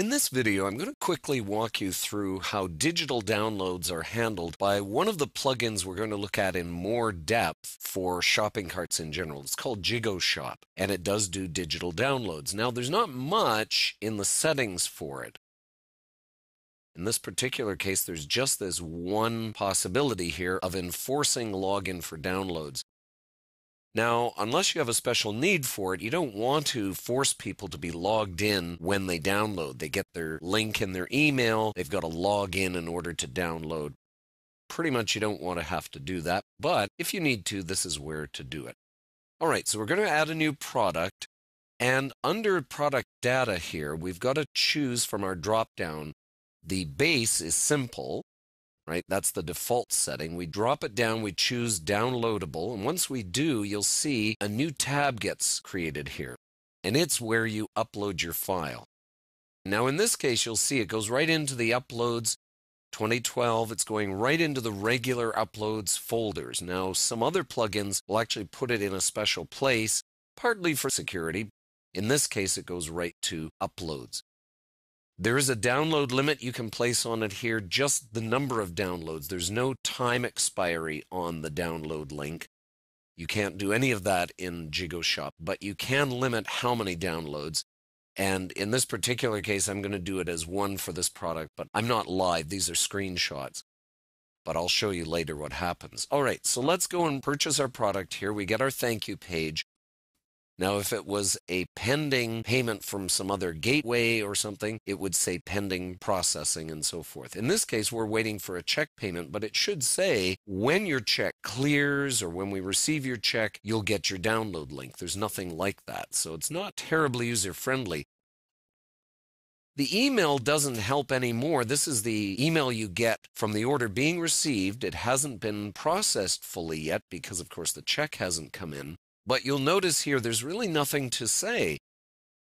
In this video, I'm going to quickly walk you through how digital downloads are handled by one of the plugins we're going to look at in more depth for shopping carts in general. It's called JigoShop, and it does do digital downloads. Now, there's not much in the settings for it. In this particular case, there's just this one possibility here of enforcing login for downloads. Now, unless you have a special need for it, you don't want to force people to be logged in when they download. They get their link in their email, they've got to log in in order to download. Pretty much you don't want to have to do that, but if you need to, this is where to do it. All right, so we're going to add a new product, and under product data here, we've got to choose from our drop down. The base is simple, right? That's the default setting. We drop it down, we choose downloadable, and once we do, you'll see a new tab gets created here, and it's where you upload your file. Now, in this case, you'll see it goes right into the uploads 2012. It's going right into the regular uploads folders. Now, some other plugins will actually put it in a special place, partly for security. In this case, it goes right to uploads. There is a download limit you can place on it here, just the number of downloads. There's no time expiry on the download link. You can't do any of that in JigoShop, but you can limit how many downloads. And in this particular case, I'm going to do it as one for this product, but I'm not live. These are screenshots. But I'll show you later what happens. All right, so let's go and purchase our product here. We get our thank you page. Now, if it was a pending payment from some other gateway or something, it would say pending processing and so forth. In this case, we're waiting for a check payment, but it should say when your check clears or when we receive your check, you'll get your download link. There's nothing like that. So it's not terribly user friendly. The email doesn't help anymore. This is the email you get from the order being received. It hasn't been processed fully yet because, of course, the check hasn't come in. But you'll notice here there's really nothing to say.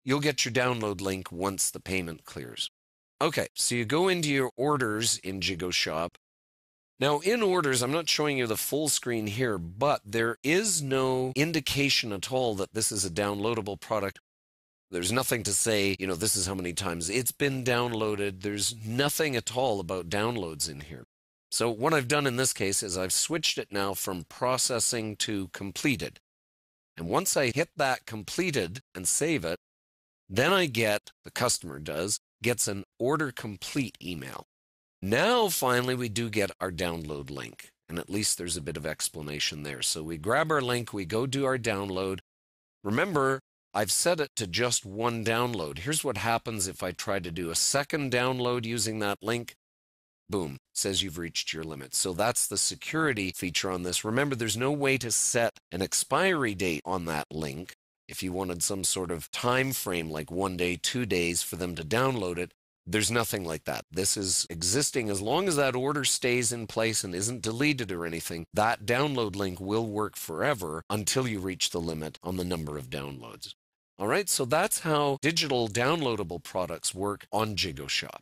You'll get your download link once the payment clears. Okay, so you go into your orders in JigoShop. Now, in orders, I'm not showing you the full screen here, but there is no indication at all that this is a downloadable product. There's nothing to say, you know, this is how many times it's been downloaded. There's nothing at all about downloads in here. So, what I've done in this case is I've switched it now from processing to completed. And once I hit that completed and save it, then I get, the customer does, gets an order complete email. Now, finally, we do get our download link. And at least there's a bit of explanation there. So we grab our link, we go do our download. Remember, I've set it to just one download. Here's what happens if I try to do a second download using that link boom, says you've reached your limit. So that's the security feature on this. Remember, there's no way to set an expiry date on that link. If you wanted some sort of time frame, like one day, two days, for them to download it, there's nothing like that. This is existing as long as that order stays in place and isn't deleted or anything. That download link will work forever until you reach the limit on the number of downloads. All right, so that's how digital downloadable products work on JigoShop.